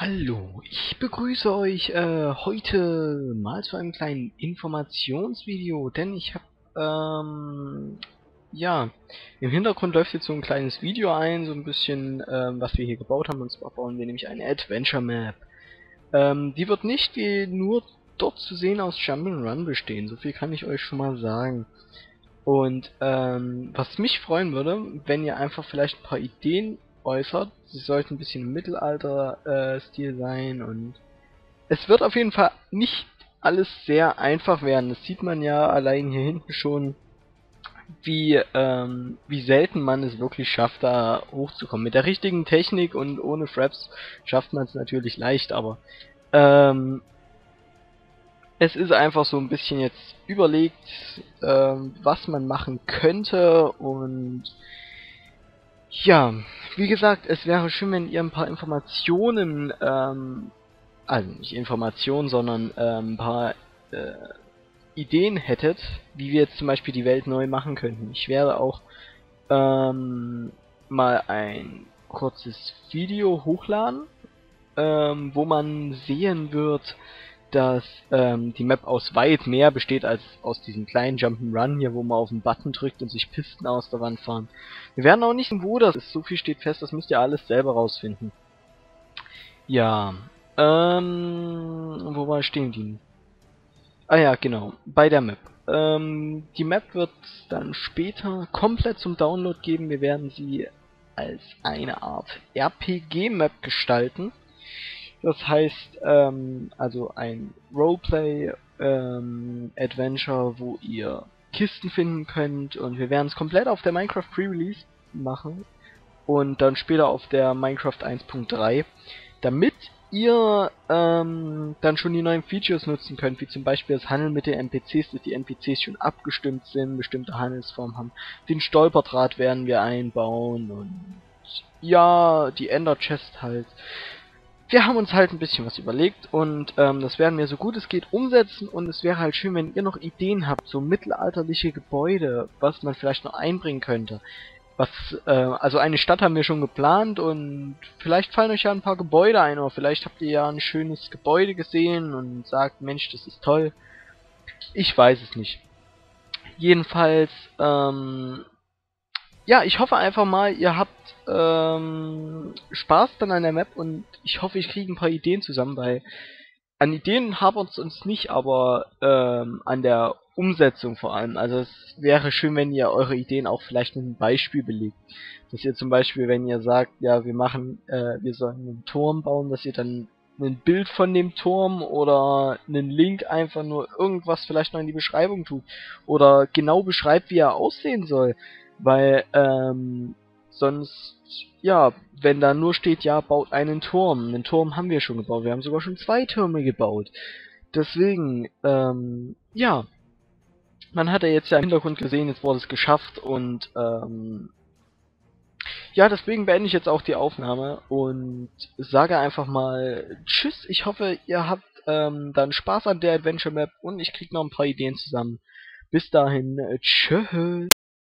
Hallo, ich begrüße euch äh, heute mal zu einem kleinen Informationsvideo, denn ich habe, ähm, ja, im Hintergrund läuft jetzt so ein kleines Video ein, so ein bisschen, ähm, was wir hier gebaut haben, und zwar bauen wir nämlich eine Adventure Map. Ähm, die wird nicht wie nur dort zu sehen aus Jump'n'Run bestehen, so viel kann ich euch schon mal sagen. Und, ähm, was mich freuen würde, wenn ihr einfach vielleicht ein paar Ideen äußert. Sie sollten ein bisschen im Mittelalter-Stil äh, sein und es wird auf jeden Fall nicht alles sehr einfach werden. Das sieht man ja allein hier hinten schon, wie, ähm, wie selten man es wirklich schafft, da hochzukommen. Mit der richtigen Technik und ohne Fraps schafft man es natürlich leicht, aber ähm, es ist einfach so ein bisschen jetzt überlegt, ähm, was man machen könnte und ja, wie gesagt, es wäre schön, wenn ihr ein paar Informationen, ähm, also nicht Informationen, sondern ähm, ein paar äh, Ideen hättet, wie wir jetzt zum Beispiel die Welt neu machen könnten. Ich werde auch ähm, mal ein kurzes Video hochladen, ähm, wo man sehen wird, dass ähm, die Map aus weit mehr besteht als aus diesem kleinen Jump'n'Run hier, wo man auf den Button drückt und sich Pisten aus der Wand fahren. Wir werden auch nicht wo das ist, so viel steht fest, das müsst ihr alles selber rausfinden. Ja, ähm, wo war stehen die? Ah ja, genau, bei der Map. Ähm, die Map wird dann später komplett zum Download geben. Wir werden sie als eine Art RPG-Map gestalten. Das heißt, ähm, also ein Roleplay ähm, Adventure, wo ihr Kisten finden könnt und wir werden es komplett auf der Minecraft Pre-Release machen und dann später auf der Minecraft 1.3, damit ihr ähm, dann schon die neuen Features nutzen könnt, wie zum Beispiel das Handeln mit den NPCs, dass die NPCs schon abgestimmt sind, bestimmte Handelsformen haben. Den Stolperdraht werden wir einbauen und ja, die Ender Chest halt wir haben uns halt ein bisschen was überlegt und ähm, das werden wir so gut es geht umsetzen und es wäre halt schön, wenn ihr noch Ideen habt, so mittelalterliche Gebäude, was man vielleicht noch einbringen könnte. Was, äh, also eine Stadt haben wir schon geplant und vielleicht fallen euch ja ein paar Gebäude ein oder vielleicht habt ihr ja ein schönes Gebäude gesehen und sagt, Mensch, das ist toll. Ich weiß es nicht. Jedenfalls, ähm, ja, ich hoffe einfach mal, ihr habt ähm, Spaß dann an der Map und ich hoffe, ich kriege ein paar Ideen zusammen, weil an Ideen haben wir uns nicht, aber ähm, an der Umsetzung vor allem. Also es wäre schön, wenn ihr eure Ideen auch vielleicht mit einem Beispiel belegt. Dass ihr zum Beispiel, wenn ihr sagt, ja, wir machen, äh, wir sollen einen Turm bauen, dass ihr dann ein Bild von dem Turm oder einen Link einfach nur irgendwas vielleicht noch in die Beschreibung tut. Oder genau beschreibt, wie er aussehen soll. Weil, ähm, sonst, ja, wenn da nur steht, ja, baut einen Turm. Einen Turm haben wir schon gebaut. Wir haben sogar schon zwei Türme gebaut. Deswegen, ähm, ja. Man hat ja jetzt ja im Hintergrund gesehen, jetzt wurde es geschafft und, ähm, ja, deswegen beende ich jetzt auch die Aufnahme und sage einfach mal Tschüss. Ich hoffe, ihr habt ähm, dann Spaß an der Adventure Map und ich krieg noch ein paar Ideen zusammen. Bis dahin, äh, tschüss.